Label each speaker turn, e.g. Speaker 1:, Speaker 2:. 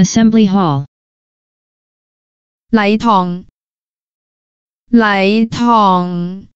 Speaker 1: Assembly Hall.
Speaker 2: 禮堂，禮堂，